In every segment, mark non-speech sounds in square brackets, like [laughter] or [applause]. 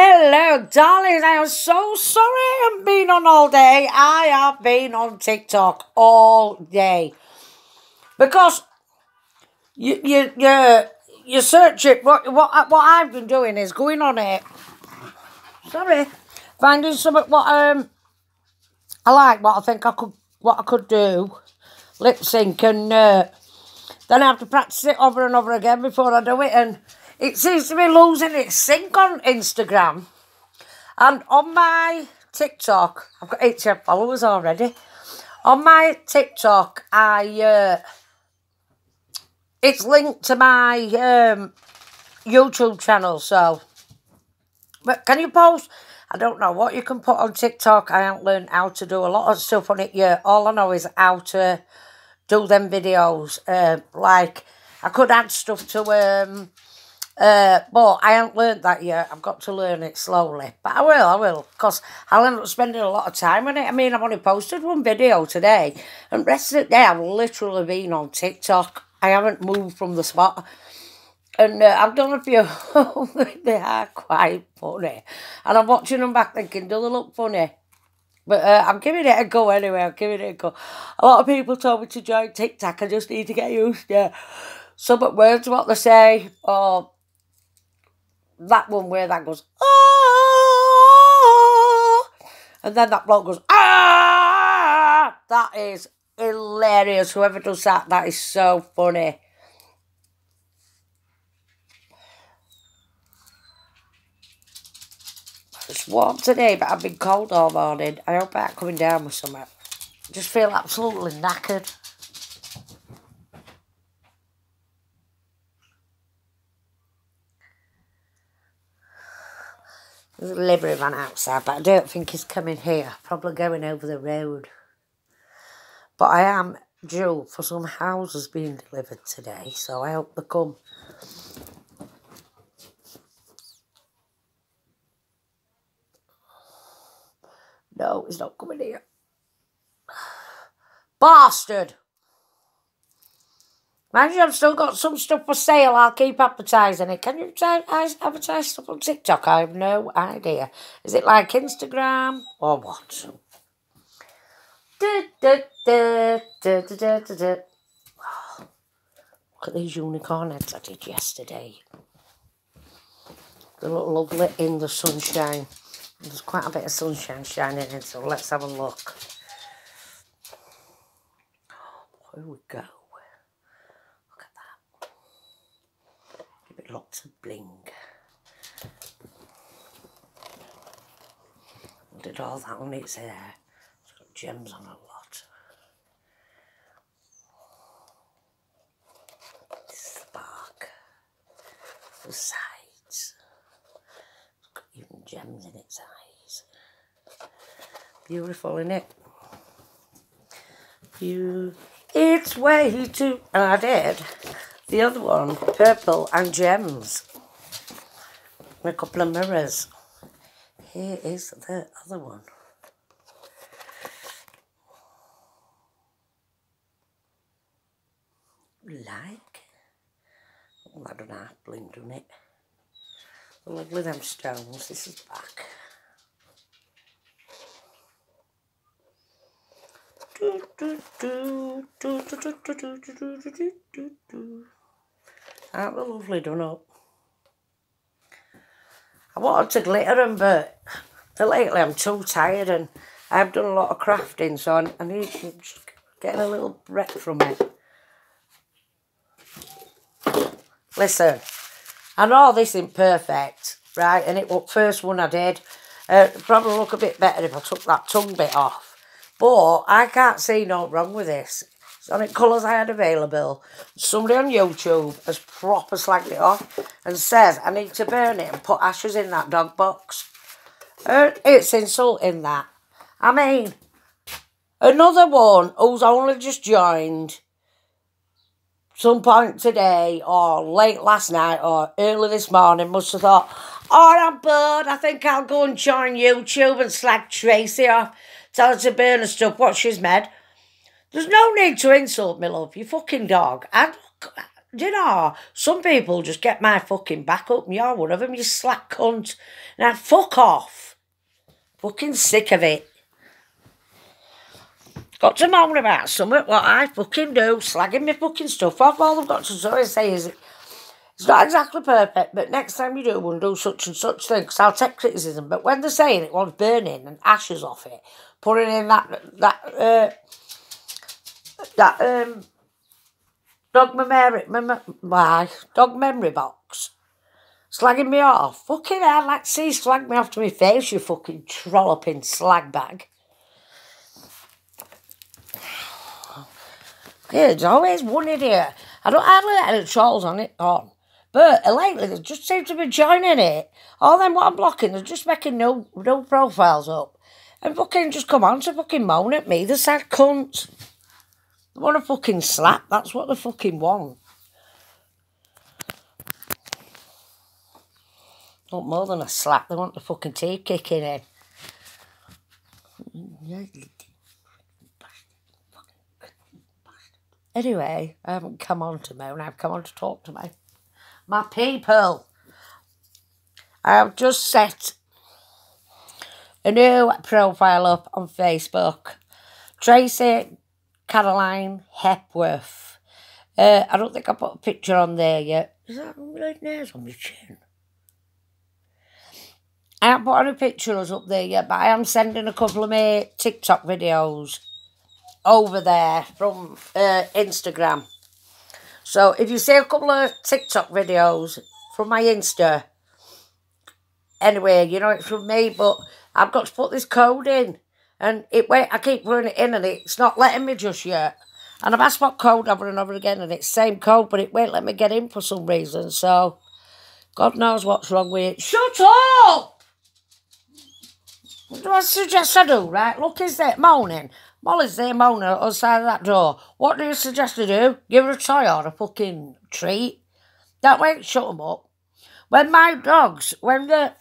Hello, darlings. I am so sorry I haven't been on all day. I have been on TikTok all day. Because you you you you search it what what what I've been doing is going on it. Sorry. Finding something what um I like, what I think I could what I could do. Lip sync and uh, then I have to practice it over and over again before I do it and it seems to be losing its sync on Instagram. And on my TikTok, I've got 80 followers already. On my TikTok, I uh, it's linked to my um, YouTube channel, so but can you post? I don't know what you can put on TikTok. I haven't learned how to do a lot of stuff on it yet. All I know is how to do them videos. Uh, like, I could add stuff to um, uh, but I haven't learned that yet. I've got to learn it slowly. But I will, I will. Because I'll end up spending a lot of time on it. I mean, I've only posted one video today. And rest of the day, I've literally been on TikTok. I haven't moved from the spot. And uh, I've done a few. [laughs] they are quite funny. And I'm watching them back thinking, do they look funny? But uh, I'm giving it a go anyway. I'm giving it a go. A lot of people told me to join TikTok. I just need to get used to it. some words, what they say, or that one where that goes, ah, and then that bloke goes, ah, that is hilarious. Whoever does that, that is so funny. It's warm today, but I've been cold all morning. I hope I'm coming down with something. I just feel absolutely knackered. There's a livery van outside, but I don't think he's coming here. Probably going over the road. But I am due for some houses being delivered today, so I hope they come. No, he's not coming here. [sighs] Bastard! Mind you, I've still got some stuff for sale. I'll keep advertising it. Can you advertise stuff on TikTok? I have no idea. Is it like Instagram or what? look at these unicorn heads I did yesterday. They look lovely in the sunshine. There's quite a bit of sunshine shining in, so let's have a look. Here we go. Of. Did all that on its hair. It's got gems on a lot. Spark. The sides. It's got even gems in its eyes. Beautiful, isn't it? You. It's way too. And I did. The other one, purple and gems. A couple of mirrors. Here is the other one. Like. Oh, I don't know, bling, doesn't it? Lovely them stones. This is back. Do, do, do, do, do, do, do, do, do, do, do, do. Aren't they lovely done up? I wanted to glitter them, but lately I'm too tired and I've done a lot of crafting, so I, I need to getting a little break from it. Listen, I know this isn't perfect, right? And it was first one I did. Uh, probably look a bit better if I took that tongue bit off. But I can't see no wrong with this. Sonic colours I had available. Somebody on YouTube has proper slagged it off and says I need to burn it and put ashes in that dog box. Uh, it's insulting that. I mean, another one who's only just joined some point today or late last night or early this morning must have thought, oh, I'm bored. I think I'll go and join YouTube and slag Tracy off. Tell her to burn her stuff, what she's made. There's no need to insult me, love, you fucking dog. Do you know, some people just get my fucking back up, and you're one of them, you slack cunt. Now, fuck off. Fucking sick of it. Got to moan about something, what I fucking do, slagging my fucking stuff off. All I've got to say is, it's not exactly perfect, but next time you do one, do such and such thing, because I'll take criticism. But when they're saying it wants burning and ashes off it, putting in that, that, uh, that, um, dog memory, mem- dog memory box, slagging me off. Fucking hell, like, see, slag me off to my face, you fucking trolloping slag bag. There's always one idiot. I don't hardly let any trolls on it on. But lately, they just seem to be joining it. All them what I'm blocking, they're just making no no profiles up. And fucking just come on to fucking moan at me. They're sad cunts. They want a fucking slap. That's what they fucking want. Not more than a slap. They want the fucking teeth kicking in. Anyway, I haven't come on to moan. I've come on to talk to me. My people. I have just set a new profile up on Facebook. Tracy Caroline Hepworth. Uh, I don't think I put a picture on there yet. Is that red nails on my chin? I haven't put any pictures up there yet, but I am sending a couple of my TikTok videos over there from uh, Instagram. So if you see a couple of TikTok videos from my Insta, anyway, you know it's from me, but I've got to put this code in. And it wait, I keep putting it in and it's not letting me just yet. And I've asked what code over and over again and it's same code, but it won't let me get in for some reason. So, God knows what's wrong with it. Shut up! What do I suggest I do, right? Look, is that moaning? Molly's there moaning outside of that door. What do you suggest to do? Give her a toy or a fucking treat? That won't shut them up. When my dogs, when the...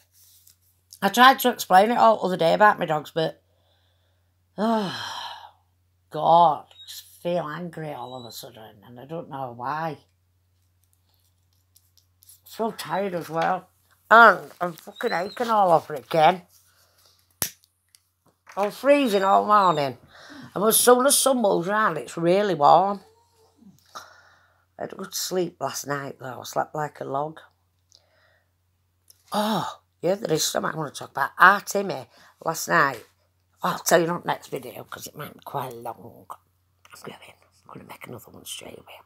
I tried to explain it all other day about my dogs, but Oh, [sighs] God, I just feel angry all of a sudden, and I don't know why. So tired as well. And I'm fucking aching all over again. I'm freezing all morning. And as soon as sun moves around, it's really warm. I had a good sleep last night, though. I slept like a log. Oh, yeah, there is something I want to talk about. Our Timmy, last night, I'll tell you on next video because it might be quite long. I'm going, I'm going to make another one straight away,